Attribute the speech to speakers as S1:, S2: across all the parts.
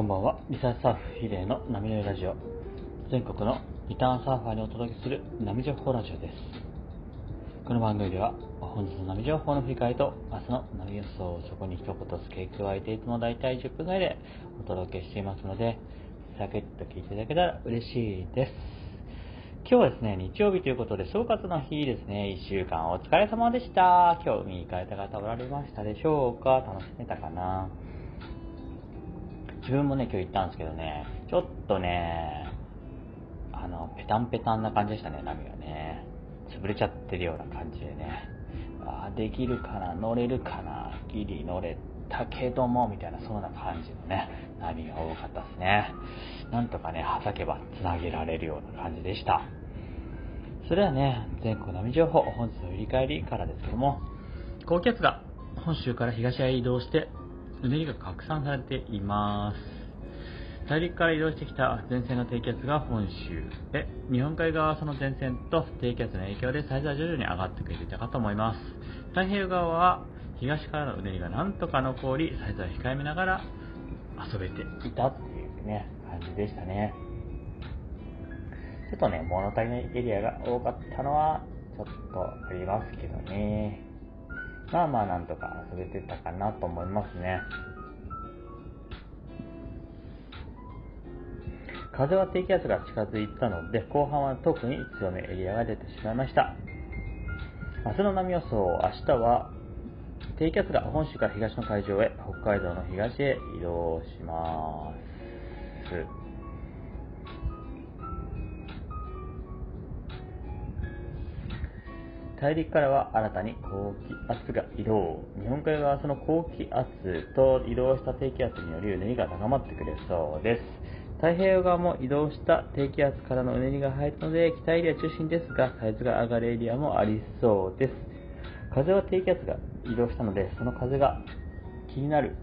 S1: こんばんは。リサーチサーフヒデの波乗りラジオ。全国のリターンサーファーにお届けする波情報ラジオです。この番組では、本日の波情報の振り返りと、明日の波予想をそこに一言付け加えていつも大体10分ぐらいでお届けしていますので、サクッと聞いていただけたら嬉しいです。今日はですね、日曜日ということで、総括の日ですね、1週間お疲れ様でした。今日見に行かれた方おられましたでしょうか？楽しめたかな？自分もね、今日行ったんですけどね、ちょっとね、あの、ペタンペタンな感じでしたね、波がね。潰れちゃってるような感じでね。あできるかな、乗れるかな、ギリ乗れたけども、みたいな、そんな感じのね、波が多かったですね。なんとかね、はたけば繋げられるような感じでした。それではね、全国波情報、本日の振り返りからですけども、高気圧が本州から東へ移動して、うねりが拡散されてい。ます。大陸から移動してきた前線の低気圧が本州で、日本海側はその前線と低気圧の影響でサイズは徐々に上がってくれてい。たかと思い。ます。太平洋側は東からのうねりがなんとか残り、サイズは控えめながら遊べてい。たってい。うね、感じでしたね。ちょっとね、物足りない。エリアが多かったのは、ちょっとありますけどね。まあまあなんとか遊べてたかなと思いますね。風は低気圧が近づいたので、後半は特に強めエリアが出てしまいました。明日の波予想、明日は低気圧が本州から東の海上へ、北海道の東へ移動します。大陸からは新たに高気圧が移動。日本海側はその高気圧と移動した低気圧によりうねりが高まってくれそうです。太平洋側も移動した低気圧からのうねりが入るので、北エリア中心ですが、サイズが上がるエリアもありそうです。風は低気圧が移動したので、その風が気になる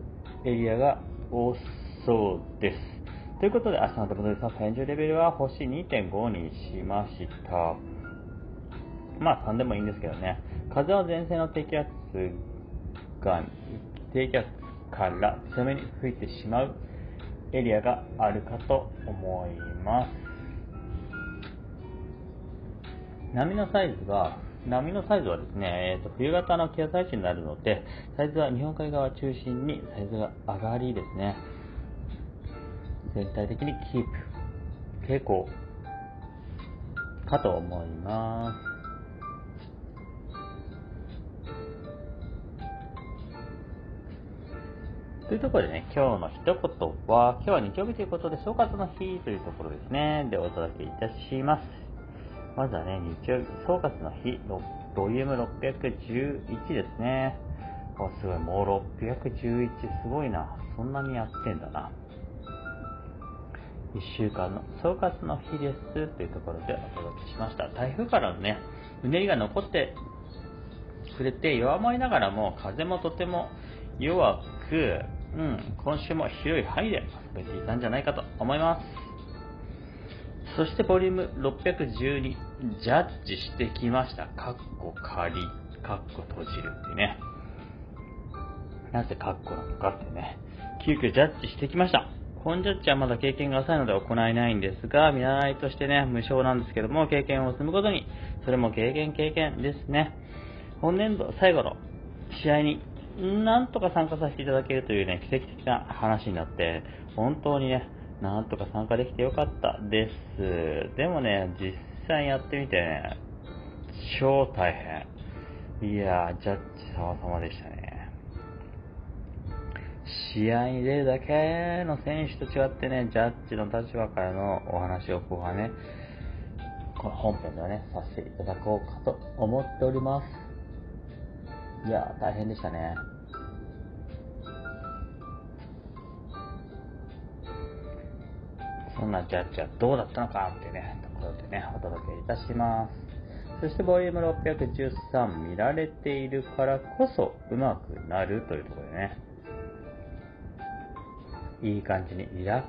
S1: エリアが多そうです。ということで、明日のドルドルさん、エンジレベルは星2.5にしました。まあ3でもいいんですけどね、風は前線の低気圧が、低気圧から強めに吹いてしまうエリアがあるかと思います。波のサイズは、波のサイズはですね、えーと、冬型の気圧配置になるので、サイズは日本海側中心にサイズが上がりですね、全体的にキープ傾向かと思います。というところでね、今日の一言は、今日は日曜日ということで、総括の日というところですね、でお届けいたします。まずはね、日曜日、総括の日、ボリューム611ですね。あ、すごい、もう611、すごいな。そんなにやってんだな。1週間の総括の日ですというところでお届けしました。台風からのね、うねりが残ってくれて弱まりながらも風もとても弱く、うん、今週も広い範囲で遊べていたんじゃないかと思います。そしてボリューム612、ジャッジしてきました。カッコ仮、カッコ閉じるってね。なぜカッコなのかってね、急遽ジャッジしてきました。本ジャッジはまだ経験が浅いので行えないんですが、見習いとしてね、無償なんですけども、経験を積むことに、それも経験経験ですね。本年度最後の試合になんとか参加させていただけるというね、奇跡的な話になって、本当にね、なんとか参加できてよかったです。でもね、実際やってみてね、超大変。いやー、ジャッジ様々でしたね。試合に出るだけの選手と違ってね、ジャッジの立場からのお話をここはね、この本編ではね、させていただこうかと思っております。いや大変でしたね。そんなジャッジはどうだったのかってね、ところでね、お届けいたします。そしてボリューム613見られているからこそうまくなるというところでね、いい感じにリラック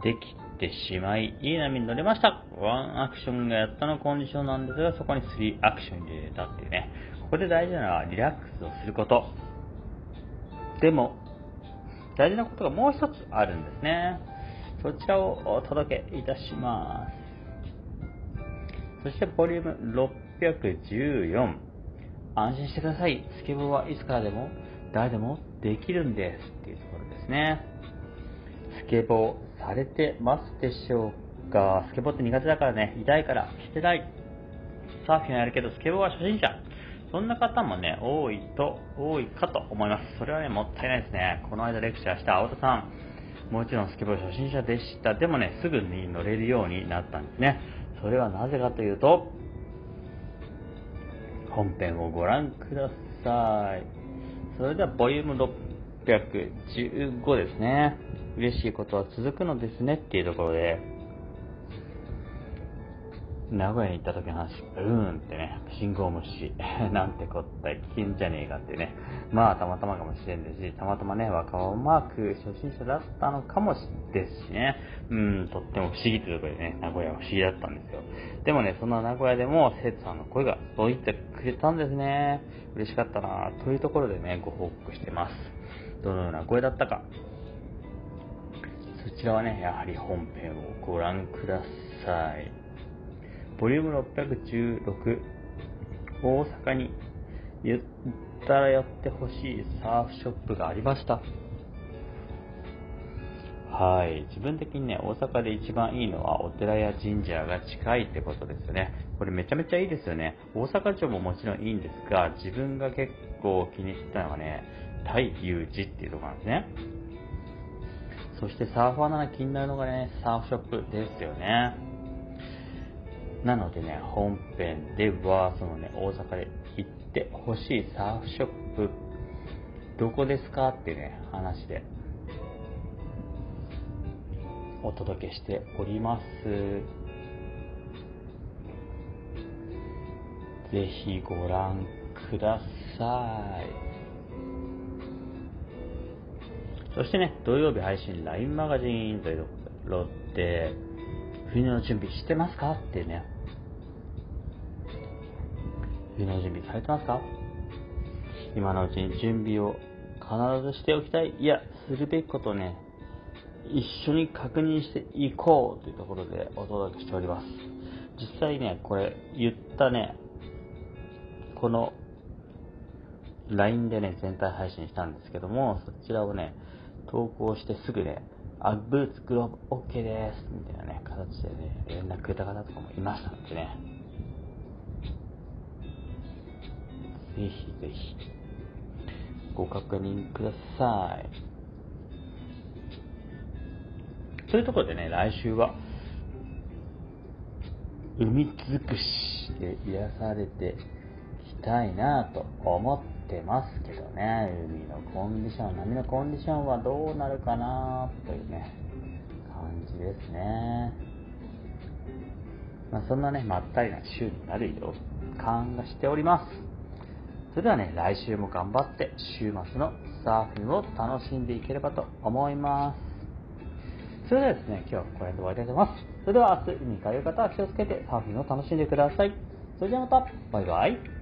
S1: スできてしまい、いい波に乗れました。ワンアクションがやったのコンディションなんですが、そこに3アクション入れたっていうね、ここで大事なのはリラックスをすること。でも、大事なことがもう一つあるんですね。そちらをお届けいたします。そして、ボリューム614。安心してください。スケボーはいつからでも、誰でもできるんです。っていうところですね。スケボーされてますでしょうか？スケボーって苦手だからね、痛いからしてない。サーフィンはやるけど、スケボーは初心者。そんな方もね、多いと、多いかと思います。それはね、もったいないですね。この間レクチャーした青田さん、もちろんスケボー初心者でした。でもね、すぐに乗れるようになったんですね。それはなぜかというと、本編をご覧ください。それでは、ボリューム615ですね。嬉しいことは続くのですねっていうところで、名古屋に行った時の話、うーんってね、信号無視、なんてこったい、危険じゃねえかってね、まあたまたまかもしれんですし、たまたまね、若尾マーク初心者だったのかもしですしね、うん、とっても不思議というところでね、名古屋は不思議だったんですよ。でもね、その名古屋でも生徒さんの声が届いてくれたんですね。嬉しかったなというところでね、ご報告してます。どのような声だったか。そちらはね、やはり本編をご覧ください。ボリューム616、大阪に言ったら寄ってほしいサーフショップがありました。はい。自分的にね、大阪で一番いいのはお寺や神社が近いってことですよね。これめちゃめちゃいいですよね。大阪城ももちろんいいんですが、自分が結構気にしてたのがね、大雄寺っていうとこなんですね。そしてサーファーなら気になるのがね、サーフショップですよね。なのでね、本編では、そのね、大阪で行ってほしいサーフショップ、どこですかってね、話で、お届けしております。ぜひご覧ください。そしてね、土曜日配信 LINE マガジンというところで、冬の準備してますかってね、冬の準備されてますか？今のうちに準備を必ずしておきたい。いや、するべきことをね、一緒に確認していこうというところでお届けしております。実際ね、これ言ったね、この LINE でね、全体配信したんですけども、そちらをね、投稿してすぐね、あ、ブーツグローブ OK です、みたいなね、形でね、連絡くれた方とかもいましたのでね、ぜひぜひご確認ください。そういうところでね、来週は海尽くしで癒されていきたいなと思ってますけどね、海のコンディション、波のコンディションはどうなるかなというね、感じですね。まあ、そんなね、まったりな週になる予感がしております。それではね、来週も頑張って週末のサーフィンを楽しんでいければと思います。それではですね、今日はこれで終わりたいと思います。それでは明日海に帰る方は気をつけてサーフィンを楽しんでください。それではまた、バイバイ。